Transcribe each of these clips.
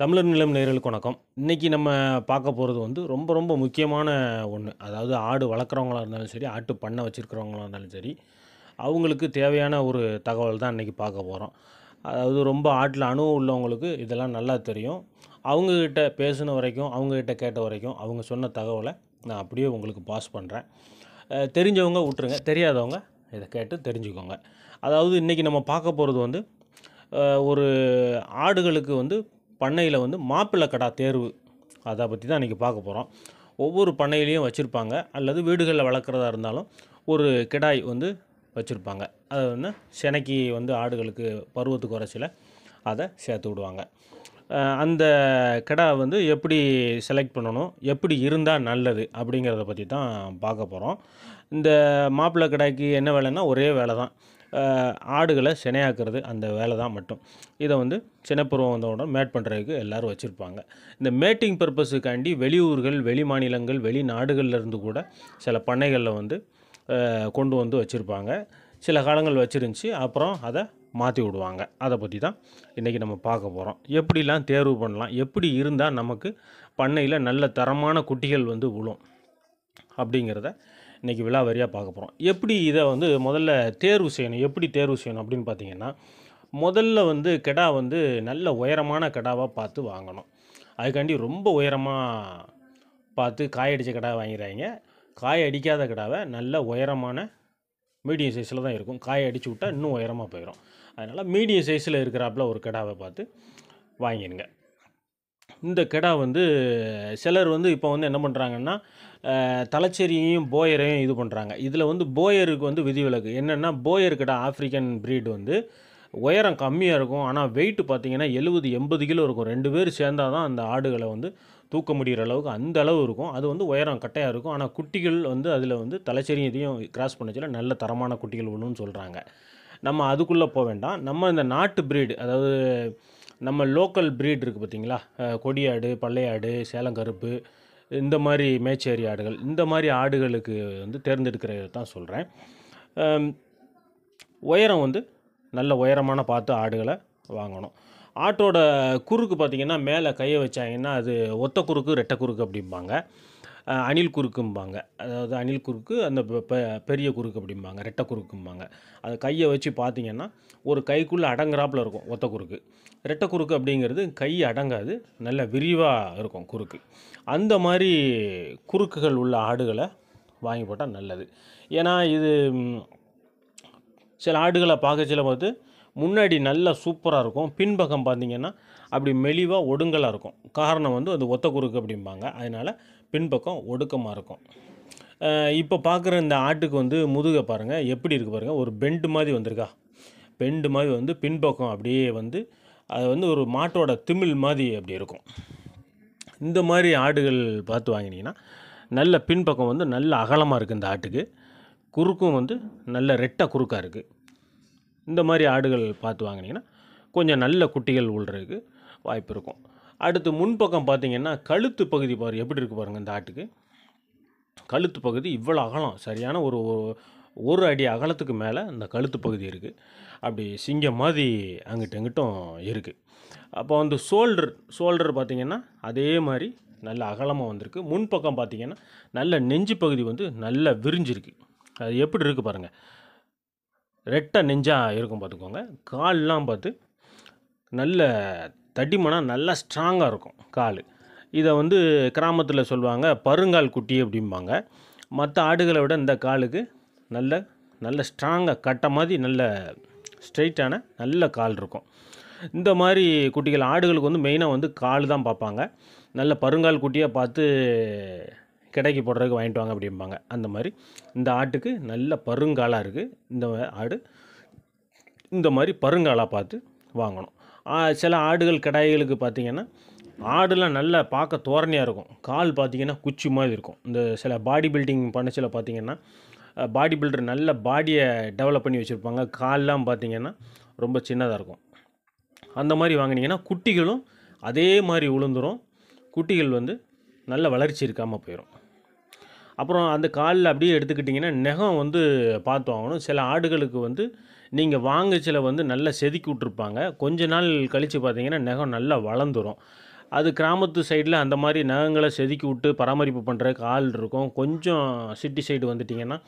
தமிழர் நிலம் நேர்களுக்கு வணக்கம். இன்றைக்கி நம்ம பார்க்க போகிறது வந்து ரொம்ப ரொம்ப முக்கியமான ஒன்று அதாவது ஆடு வளர்க்குறவங்களா இருந்தாலும் சரி ஆட்டு பண்ணை வச்சுருக்கிறவங்களா இருந்தாலும் சரி அவங்களுக்கு தேவையான ஒரு தகவல் தான் இன்றைக்கி பார்க்க போகிறோம் அதாவது ரொம்ப ஆட்டில் அனுபவம் உள்ளவங்களுக்கு இதெல்லாம் நல்லா தெரியும். அவங்கக்கிட்ட பேசின வரைக்கும் அவங்கக்கிட்ட கேட்ட வரைக்கும் அவங்க சொன்ன தகவலை நான் அப்படியே உங்களுக்கு பாஸ் பண்ணுறேன் தெரிஞ்சவங்க விட்ருங்க தெரியாதவங்க இதை கேட்டு தெரிஞ்சுக்கோங்க. அதாவது இன்றைக்கி நம்ம பார்க்க போகிறது வந்து ஒரு ஆடுகளுக்கு வந்து பண்ணையில் வந்து மாப்பிள்ளை கடா தேர்வு. அதை பற்றி தான் இன்றைக்கி பார்க்க போகிறோம் ஒவ்வொரு பண்ணையிலையும் வச்சுருப்பாங்க. அல்லது வீடுகளில் வளர்க்குறதா இருந்தாலும் ஒரு கிடாய் வந்து வச்சுருப்பாங்க. அதை வந்து செனைக்கு வந்து ஆடுகளுக்கு பருவத்துக்கு குறைச்சில அதை சேர்த்து விடுவாங்க. அந்த கிடா வந்து எப்படி செலக்ட் பண்ணணும்? எப்படி இருந்தால் நல்லது? அப்படிங்கிறத பற்றி தான் பார்க்க போகிறோம் இந்த மாப்பிள்ளை கிடாய்க்கு என்ன வேலைன்னா ஒரே வேலை தான் ஆடுகளை சினையாக்குறது அந்த வேலை தான் மட்டும். இதை வந்து சினைப்பருவம் வந்தவுடன் மேட் பண்ணுறதுக்கு எல்லோரும் வச்சுருப்பாங்க. இந்த மேட்டிங் பர்பஸுக்காண்டி வெளியூர்கள் வெளி மாநிலங்கள் வெளிநாடுகள்லேருந்து கூட சில பண்ணைகளில் வந்து கொண்டு வந்து வச்சுருப்பாங்க. சில காலங்கள் வச்சுருந்துச்சி அப்புறம் அதை மாற்றி விடுவாங்க. அதை பற்றி தான் இன்றைக்கி நம்ம பார்க்க போகிறோம் எப்படிலாம் தேர்வு பண்ணலாம்? எப்படி இருந்தால் நமக்கு பண்ணையில் நல்ல தரமான குட்டிகள் வந்து விழும் அப்படிங்கிறத இன்றைக்கி விலாவரியாக பார்க்க போகிறோம் எப்படி இதை வந்து முதல்ல தேர்வு செய்யணும்? எப்படி தேர்வு செய்யணும் அப்படின்னு பார்த்தீங்கன்னா முதல்ல வந்து கிடா வந்து நல்ல உயரமான கிடாவாக பார்த்து வாங்கணும். அதுக்காண்டி ரொம்ப உயரமாக பார்த்து காய் அடித்த கிடா வாங்கிறாங்க காய் அடிக்காத கிடாவை நல்ல உயரமான மீடியம் சைஸில் தான் இருக்கும். காய் அடித்து விட்டால் இன்னும் உயரமாக போயிடும் அதனால் மீடியம் சைஸில் இருக்கிறாப்புல ஒரு கடாவை பார்த்து வாங்கிடுங்க. இந்த கிடா வந்து சிலர் வந்து இப்போ வந்து என்ன பண்ணுறாங்கன்னா தலைச்சேரியையும் போயரையும் இது பண்ணுறாங்க இதில் வந்து போயருக்கு வந்து விதிவிலக்கு. என்னென்னா போயர் கிடா ஆஃப்ரிக்கன் ப்ரீடு வந்து உயரம் கம்மியாக இருக்கும். ஆனால் வெயிட் பார்த்தீங்கன்னா எழுபது எண்பது கிலோ இருக்கும். ரெண்டு பேர் சேர்ந்தால் தான் அந்த ஆடுகளை வந்து தூக்க முடிகிற அளவுக்கு அந்த அளவு இருக்கும். அது வந்து உயரம் கட்டையாக இருக்கும். ஆனால் குட்டிகள் வந்து அதில் வந்து தலைச்சேரியும் இதையும் கிராஸ் பண்ணச்சில நல்ல தரமான குட்டிகள் விழுன்னு சொல்கிறாங்க நம்ம அதுக்குள்ளே போக வேண்டாம். நம்ம இந்த நாட்டு ப்ரீடு அதாவது நம்ம லோக்கல் ப்ரீட் இருக்குது பார்த்தீங்களா? கொடியாடு பள்ளையாடு சேலங்கருப்பு இந்த மாதிரி மேச்சேரி ஆடுகள் இந்த மாதிரி ஆடுகளுக்கு வந்து தேர்ந்தெடுக்கிறத தான் சொல்கிறேன் உயரம் வந்து நல்ல உயரமான பார்த்து ஆடுகளை வாங்கணும். ஆட்டோட குறுக்கு பார்த்திங்கன்னா மேலே கையை வச்சாங்கன்னா அது ஒத்த குறுக்கு ரெட்டை குறுக்கு அப்படிம்பாங்க. அணில் குறுக்கும்பாங்க. அதாவது அணில் குறுக்கு அந்த பெ- பெரிய குறுக்கு அப்படிம்பாங்க ரெட்டை குறுக்கும்பாங்க. அது கையை வச்சு பார்த்தீங்கன்னா ஒரு கைக்குள்ளே அடங்குறாப்புல இருக்கும் ஒத்த குறுக்கு. ரெட்டை குறுக்கு அப்படிங்கிறது கை அடங்காது நல்ல விரிவாக இருக்கும் குறுக்கு. அந்த மாதிரி குறுக்குகள் உள்ள ஆடுகளை வாங்கி போட்டால் நல்லது. ஏன்னா இது சில ஆடுகளை பார்க்கச்சில பார்த்து முன்னாடி நல்லா சூப்பராக இருக்கும். பின்பக்கம் பார்த்தீங்கன்னா அப்படி மெலிவாக ஒடுங்கலாக இருக்கும். காரணம் வந்து அது ஒத்த குறுக்கு அப்படிம்பாங்க. அதனால் பின்பக்கம் ஒடுக்கமாக இருக்கும். இப்போ பார்க்குற இந்த ஆட்டுக்கு வந்து முதுகை பாருங்கள் எப்படி இருக்குது பாருங்கள் ஒரு பெண்டு மாதிரி வந்திருக்கா. பெண்டு மாதிரி வந்து பின்பக்கம் அப்படியே வந்து அது வந்து ஒரு மாட்டோட திமில் மாதிரி அப்படி இருக்கும். இந்த மாதிரி ஆடுகள் பார்த்து வாங்கினீங்கன்னா நல்ல பின்பக்கம் வந்து நல்ல அகலமாக இருக்குது இந்த ஆட்டுக்கு. குறுக்கும் வந்து நல்ல ரெட்டை குறுக்காக இருக்குது இந்த மாதிரி ஆடுகள் பார்த்து வாங்கினீங்கன்னா கொஞ்சம் நல்ல குட்டிகள் உள்றதுக்கு வாய்ப்பு இருக்கும். அடுத்து முன்பக்கம் பார்த்தீங்கன்னா கழுத்து பகுதி பாரு எப்படி இருக்குது பாருங்கள் இந்த ஆட்டுக்கு. கழுத்து பகுதி இவ்வளோ அகலம் சரியான ஒரு ஒரு- ஒரு அடி அகலத்துக்கு மேலே இந்த கழுத்து பகுதி இருக்குது அப்படி சிங்கம் மாதிரி அங்கிட்டும் இங்கிட்டும் இருக்குது அப்போ வந்து ஷோல்டர் ஷோல்டர் பார்த்திங்கன்னா அதே மாதிரி நல்ல அகலமாக வந்திருக்கு. முன்பக்கம் பார்த்திங்கன்னா நல்ல நெஞ்சு பகுதி வந்து நல்ல விரிஞ்சிருக்கு. அது எப்படி இருக்குது பாருங்கள் ரெட்டை நெஞ்சாக இருக்கும் பார்த்துக்கோங்க. கால்லாம் பார்த்து நல்ல தடிமனாக நல்லா ஸ்ட்ராங்காக இருக்கும் கால். இதை வந்து கிராமத்தில் சொல்லுவாங்க பருங்கால் குட்டி அப்படிம்பாங்க. மற்ற ஆடுகளை விட இந்த காலுக்கு நல்ல நல்ல ஸ்ட்ராங்காக கட்ட மாதிரி நல்ல ஸ்ட்ரைட்டான நல்ல கால் இருக்கும். இந்த மாதிரி குட்டிகள் ஆடுகளுக்கு வந்து மெயினாக வந்து கால் தான் பார்ப்பாங்க. நல்ல பருங்கால் குட்டியாக பார்த்து கிடைக்கு போடுறதுக்கு வாங்கிட்டு வாங்க அப்படிம்பாங்க. அந்த மாதிரி இந்த ஆட்டுக்கு நல்ல பருங்காலாக இருக்குது இந்த ஆடு இந்த மாதிரி பருங்காலாக பார்த்து வாங்கணும். சில ஆடுகள் கிடாய்களுக்கு பார்த்தீங்கன்னா ஆடுலாம் நல்லா பார்க்க தோரணையாக இருக்கும். கால் பார்த்தீங்கன்னா குச்சி மாதிரி இருக்கும். இந்த சில பாடி பில்டிங் பண்ணச்சில் பார்த்திங்கன்னா பாடி பில்டர் நல்ல பாடியை டெவலப் பண்ணி வச்சுருப்பாங்க. கால்லாம் பார்த்திங்கன்னா ரொம்ப சின்னதாக இருக்கும். அந்த மாதிரி வாங்கினீங்கன்னா குட்டிகளும் அதே மாதிரி உளுந்துரும். குட்டிகள் வந்து நல்ல வளர்ச்சி இருக்காமல் போயிடும் அப்புறம் அந்த காலில் அப்படியே எடுத்துக்கிட்டிங்கன்னா நெகம் வந்து பார்த்து வாங்கணும். சில ஆடுகளுக்கு வந்து நீங்கள் வாங்கச்சில வந்து நல்லா செதுக்கி விட்ருப்பாங்க கொஞ்ச நாள் கழித்து பார்த்தீங்கன்னா நகம் நல்லா வளர்ந்துரும். அது கிராமத்து சைடில் அந்த மாதிரி நகங்களை செதுக்கி விட்டு பராமரிப்பு பண்ணுறதுக்கு ஆள் இருக்கும். கொஞ்சம் சிட்டி சைடு வந்துட்டிங்கன்னா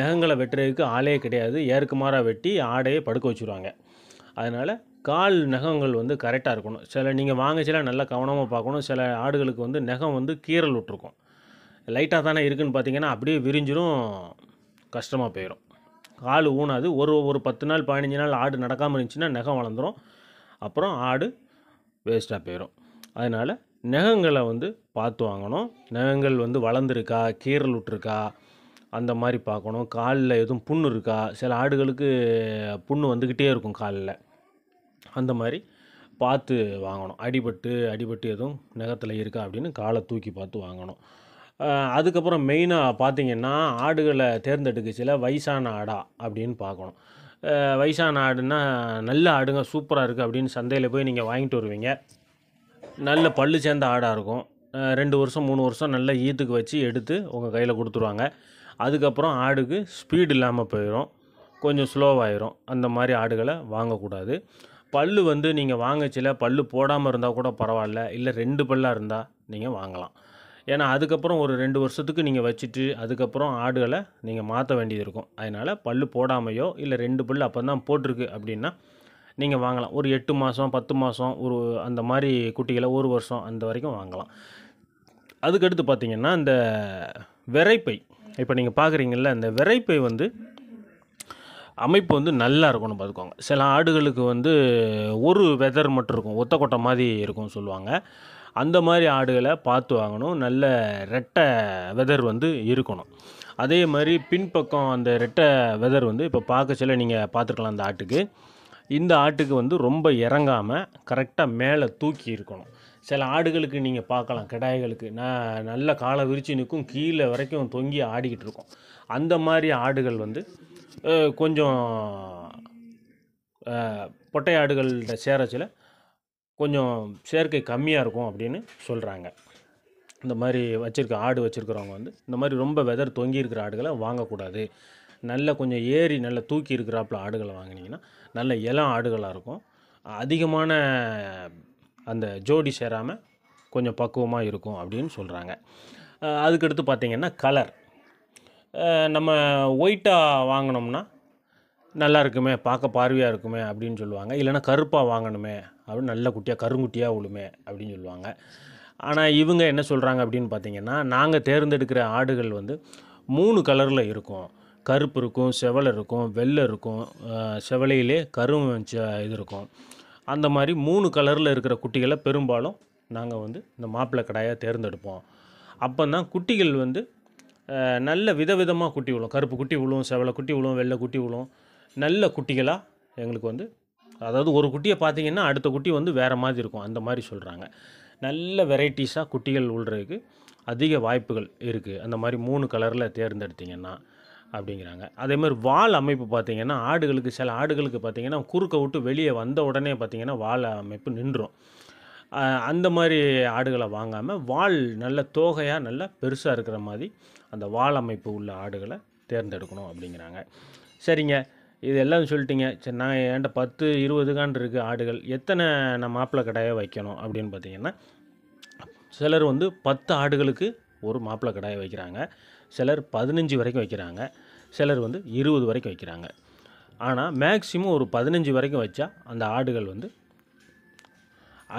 நகங்களை வெட்டுறதுக்கு ஆளே கிடையாது. ஏற்குமாறாக வெட்டி ஆடையே படுக்க வச்சுருவாங்க. அதனால் கால் நகங்கள் வந்து கரெக்டாக இருக்கணும். சில நீங்கள் வாங்கச்சில நல்லா கவனமாக பார்க்கணும். சில ஆடுகளுக்கு வந்து நகம் வந்து கீறல் விட்ருக்கும் லைட்டாக தானே இருக்குன்னு பார்த்தீங்கன்னா அப்படியே விரிஞ்சிடும் கஷ்டமாக போயிடும் கால் ஊனாது. ஒரு ஒரு பத்து நாள் பதினஞ்சு நாள் ஆடு நடக்காமல் இருந்துச்சுன்னா நகம் வளர்ந்துடும் அப்புறம் ஆடு வேஸ்ட்டாக போயிடும் அதனால் நகங்களை வந்து பார்த்து வாங்கணும். நகங்கள் வந்து வளர்ந்துருக்கா? கீறல் விட்ருக்கா அந்த மாதிரி பார்க்கணும். காலில் எதுவும் புண்ணு இருக்கா? சில ஆடுகளுக்கு புண்ணு வந்துக்கிட்டே இருக்கும் காலில். அந்த மாதிரி பார்த்து வாங்கணும். அடிபட்டு அடிபட்டு எதுவும் நகத்தில் இருக்கா அப்படின்னு காலை தூக்கி பார்த்து வாங்கணும். அதுக்கப்புறம் மெயினாக பார்த்தீங்கன்னா ஆடுகளை தேர்ந்தெடுக்கச்சில வயசான ஆடா அப்படின்னு பார்க்கணும். வயசான ஆடுன்னா நல்ல ஆடுங்க சூப்பராக இருக்குது அப்படின்னு சந்தையில் போய் நீங்கள் வாங்கிட்டு வருவீங்க. நல்ல பல்லு சேர்ந்த ஆடாக இருக்கும். ரெண்டு வருஷம் மூணு வருஷம் நல்ல ஈத்துக்கு வச்சு எடுத்து உங்கள் கையில் கொடுத்துருவாங்க. அதுக்கப்புறம் ஆடுக்கு ஸ்பீடு இல்லாமல் போயிடும் கொஞ்சம் ஸ்லோவாயிரும் அந்த மாதிரி ஆடுகளை வாங்கக்கூடாது. பல்லு வந்து நீங்கள் வாங்கச்சில பல்லு போடாமல் இருந்தால் கூட பரவாயில்ல. இல்லை ரெண்டு பல்லாக இருந்தால் நீங்கள் வாங்கலாம். ஏன்னா அதுக்கப்புறம் ஒரு ரெண்டு வருஷத்துக்கு நீங்கள் வச்சுட்டு அதுக்கப்புறம் ஆடுகளை நீங்கள் மாற்ற வேண்டியது இருக்கும். அதனால் பல் போடாமையோ இல்லை ரெண்டு பல் அப்போ தான் போட்டிருக்கு அப்படின்னா நீங்கள் வாங்கலாம். ஒரு எட்டு மாதம் பத்து மாதம் ஒரு அந்த மாதிரி குட்டிகளை ஒரு வருஷம் அந்த வரைக்கும் வாங்கலாம். அதுக்கடுத்து பார்த்தீங்கன்னா இந்த விரைப்பை. இப்போ நீங்கள் பார்க்குறீங்கள இந்த விரைப்பை வந்து அமைப்பு வந்து நல்லா இருக்கும்னு பார்த்துக்கோங்க சில ஆடுகளுக்கு வந்து ஒரு வெதர் மட்டும் இருக்கும். ஒத்த கொட்டை மாதிரி இருக்கும்னு சொல்லுவாங்க. அந்த மாதிரி ஆடுகளை பார்த்து வாங்கணும். நல்ல ரெட்டை வெதர் வந்து இருக்கணும். அதே மாதிரி பின்பக்கம் அந்த ரெட்டை வெதர் வந்து இப்போ பார்க்க சில நீங்கள் பார்த்துருக்கலாம் அந்த ஆட்டுக்கு. இந்த ஆட்டுக்கு வந்து ரொம்ப இறங்காமல் கரெக்டாக மேலே தூக்கி இருக்கணும். சில ஆடுகளுக்கு நீங்கள் பார்க்கலாம். கிடாய்களுக்கு. நான் நல்ல காலை விரித்து நிற்கும். கீழே வரைக்கும் தொங்கி ஆடிக்கிட்டு இருக்கும். அந்த மாதிரி ஆடுகள் வந்து கொஞ்சம் பொட்டை ஆடுகள்கிட்ட சேரச்சில கொஞ்சம் சேர்க்கை கம்மியாக இருக்கும் அப்படின்னு சொல்கிறாங்க இந்த மாதிரி வச்சுருக்க ஆடு வச்சுருக்கிறவங்க வந்து இந்த மாதிரி ரொம்ப வெதர் தொங்கி இருக்கிற ஆடுகளை வாங்கக்கூடாது. நல்ல கொஞ்சம் ஏறி நல்ல தூக்கி இருக்கிறாப்புல ஆடுகளை வாங்கினீங்கன்னா நல்ல இளம் ஆடுகளாக இருக்கும். அதிகமான அந்த ஜோடி சேராமல் கொஞ்சம் பக்குவமாக இருக்கும் அப்படின்னு சொல்கிறாங்க அதுக்கடுத்து பார்த்திங்கன்னா கலர். நம்ம ஒயிட்டாக வாங்கினோம்னா நல்லா இருக்குமே பார்க்க பார்வையாக இருக்குமே அப்படின்னு சொல்லுவாங்க. இல்லைன்னா கருப்பாக வாங்கணுமே அப்படின்னு நல்ல குட்டியாக கருங்குட்டியாக விழுமே அப்படின்னு சொல்லுவாங்க. ஆனால் இவங்க என்ன சொல்கிறாங்க அப்படின்னு பார்த்தீங்கன்னா நாங்கள் தேர்ந்தெடுக்கிற ஆடுகள் வந்து மூணு கலரில் இருக்கும். கருப்பு இருக்கும் செவலை இருக்கும் வெள்ளை இருக்கும் செவலையிலே கரும் ச- இது இருக்கும். அந்த மாதிரி மூணு கலரில் இருக்கிற குட்டிகளை பெரும்பாலும் நாங்கள் வந்து இந்த மாப்பிள்ளை கடாயாக தேர்ந்தெடுப்போம். அப்போ தான் குட்டிகள் வந்து நல்ல விதவிதமாக குட்டி விழும் கருப்பு குட்டி விழும் செவலை குட்டி விழும் வெள்ளை குட்டி விழும் நல்ல குட்டிகளாக எங்களுக்கு வந்து அதாவது ஒரு குட்டியை பார்த்தீங்கன்னா அடுத்த குட்டி வந்து வேறு மாதிரி இருக்கும். அந்த மாதிரி சொல்கிறாங்க நல்ல வெரைட்டிஸாக குட்டிகள் உள்றதுக்கு அதிக வாய்ப்புகள் இருக்குது அந்த மாதிரி மூணு கலரில் தேர்ந்தெடுத்தீங்கன்னா அப்படிங்கிறாங்க. அதே மாதிரி வால் அமைப்பு பார்த்தீங்கன்னா ஆடுகளுக்கு சில ஆடுகளுக்கு பார்த்தீங்கன்னா குறுக்க விட்டு வெளியே வந்த உடனே பார்த்தீங்கன்னா வால் அமைப்பு நின்றும். அந்த மாதிரி ஆடுகளை வாங்காமல் வால் நல்ல தோகையாக நல்ல பெருசாக இருக்கிற மாதிரி அந்த வால் அமைப்பு உள்ள ஆடுகளை தேர்ந்தெடுக்கணும் அப்படிங்கிறாங்க. சரிங்க. இது எல்லாம் சொல்லிட்டீங்க. சரி நான் என்கிட்ட பத்து இருபது இருக்குது ஆடுகள். எத்தனை நான் மாப்பிள்ளை கடாயாக வைக்கணும் அப்படின்னு பார்த்தீங்கன்னா சிலர் வந்து பத்து ஆடுகளுக்கு ஒரு மாப்பிள்ளை கடாயை வைக்கிறாங்க. சிலர் பதினஞ்சு வரைக்கும் வைக்கிறாங்க. சிலர் வந்து இருபது வரைக்கும் வைக்கிறாங்க. ஆனால் மேக்ஸிமம் ஒரு பதினஞ்சு வரைக்கும் வச்சா அந்த ஆடுகள் வந்து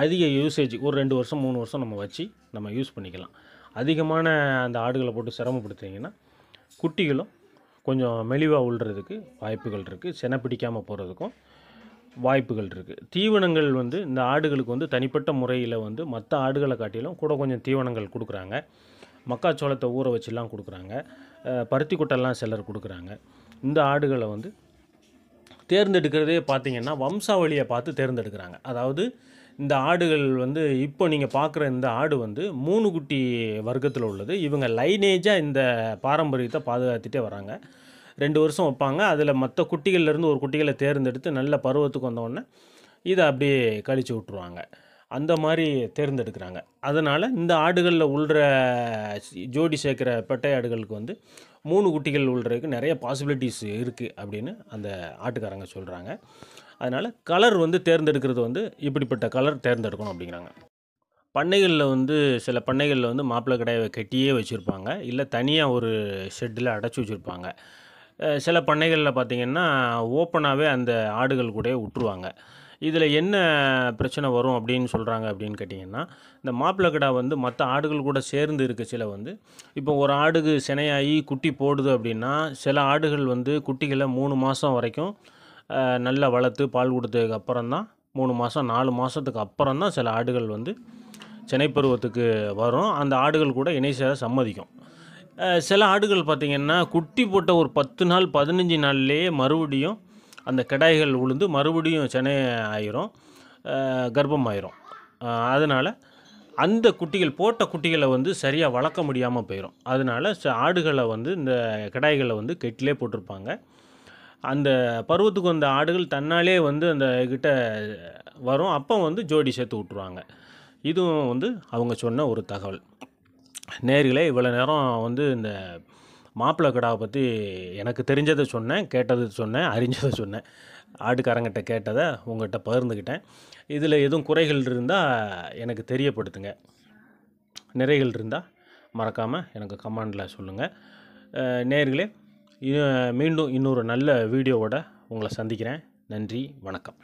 அதிக யூசேஜ் ஒரு ரெண்டு வருஷம் மூணு வருஷம் நம்ம வச்சு நம்ம யூஸ் பண்ணிக்கலாம். அதிகமான அந்த ஆடுகளை போட்டு சிரமப்படுத்திங்கன்னா குட்டிகளும் கொஞ்சம் மெலிவாக உள்றதுக்கு வாய்ப்புகள் இருக்குது செனை பிடிக்காமல் போகிறதுக்கும் வாய்ப்புகள் இருக்குது தீவனங்கள் வந்து இந்த ஆடுகளுக்கு வந்து தனிப்பட்ட முறையில் வந்து மற்ற ஆடுகளை காட்டிலும் கூட கொஞ்சம் தீவனங்கள் கொடுக்குறாங்க. மக்காச்சோளத்தை ஊற வச்சுலாம் கொடுக்குறாங்க. பருத்தி கொட்டெல்லாம் சிலர் கொடுக்குறாங்க. இந்த ஆடுகளை வந்து தேர்ந்தெடுக்கிறதே பார்த்தீங்கன்னா வம்சாவளியை பார்த்து தேர்ந்தெடுக்கிறாங்க. அதாவது இந்த ஆடுகள் வந்து இப்போ நீங்கள் பார்க்குற இந்த ஆடு வந்து மூணு குட்டி வர்க்கத்தில் உள்ளது. இவங்க லைனேஜாக இந்த பாரம்பரியத்தை பாதுகாத்துட்டே வராங்க. ரெண்டு வருஷம் வைப்பாங்க. அதில் மற்ற குட்டிகள்லேருந்து ஒரு குட்டிகளை தேர்ந்தெடுத்து நல்ல பருவத்துக்கு வந்தோடனே இதை அப்படியே கழிச்சு விட்ருவாங்க அந்த மாதிரி தேர்ந்தெடுக்கிறாங்க. அதனால் இந்த ஆடுகளில் உள்ற ஜோடி சேர்க்குற பெட்டை ஆடுகளுக்கு வந்து மூணு குட்டிகள் உள்றதுக்கு நிறைய பாசிபிலிட்டிஸ் இருக்குது அப்படின்னு அந்த ஆட்டுக்காரங்க சொல்கிறாங்க அதனால் கலர் வந்து தேர்ந்தெடுக்கிறது வந்து இப்படிப்பட்ட கலர் தேர்ந்தெடுக்கணும் அப்படிங்கிறாங்க. பண்ணைகளில் வந்து சில பண்ணைகளில் வந்து மாப்பிள்ளை கடையை கட்டியே வச்சுருப்பாங்க. இல்லை தனியாக ஒரு ஷெட்டில் அடைச்சி வச்சுருப்பாங்க. சில பண்ணைகளில் பார்த்திங்கன்னா ஓப்பனாகவே அந்த ஆடுகள் கூட விட்டுருவாங்க இதில் என்ன பிரச்சனை வரும் அப்படின்னு சொல்கிறாங்க அப்படின்னு கேட்டிங்கன்னா இந்த மாப்பிள்ளை கடா வந்து மற்ற ஆடுகள் கூட சேர்ந்து இருக்க சில வந்து இப்போ ஒரு ஆடுக்கு சினையாகி குட்டி போடுது அப்படின்னா சில ஆடுகள் வந்து குட்டிகளை மூணு மாதம் வரைக்கும் நல்லா வளர்த்து பால் கொடுத்ததுக்கு அப்புறம் தான் மூணு மாதம் நாலு மாதத்துக்கு அப்புறம் தான் சில ஆடுகள் வந்து சினைப்பருவத்துக்கு வரும். அந்த ஆடுகள் கூட இணை சேர சம்மதிக்கும். சில ஆடுகள் பார்த்திங்கன்னா குட்டி போட்ட ஒரு பத்து நாள் பதினஞ்சு நாள்லேயே மறுபடியும் அந்த கிடாய்கள் உளுந்து மறுபடியும் செனை ஆயிரும் கர்ப்பம் ஆயிரும் அதனால் அந்த குட்டிகள் போட்ட குட்டிகளை வந்து சரியாக வளர்க்க முடியாமல் போயிடும் அதனால ச ஆடுகளை வந்து இந்த கிடாய்களை வந்து கெட்டிலே போட்டிருப்பாங்க. அந்த பருவத்துக்கு வந்த ஆடுகள் தன்னாலே வந்து அந்த கிட்ட வரும். அப்போ வந்து ஜோடி சேர்த்து விட்ருவாங்க இதுவும் வந்து அவங்க சொன்ன ஒரு தகவல். நேர்களே இவ்வளோ நேரம் வந்து இந்த மாப்பிள்ளை கடாவை பற்றி எனக்கு தெரிஞ்சதை சொன்னேன் கேட்டதை சொன்னேன் அறிஞ்சதை சொன்னேன். ஆடுக்காரங்கிட்ட கேட்டதை உங்கள்கிட்ட பகிர்ந்துக்கிட்டேன். இதில் எதுவும் குறைகள் இருந்தால் எனக்கு தெரியப்படுத்துங்க. நிறைகள் இருந்தால் மறக்காமல் எனக்கு கமெண்டில் சொல்லுங்கள் நேர்களே மீண்டும் இன்னொரு நல்ல வீடியோவோட உங்களை சந்திக்கிறேன். நன்றி வணக்கம்.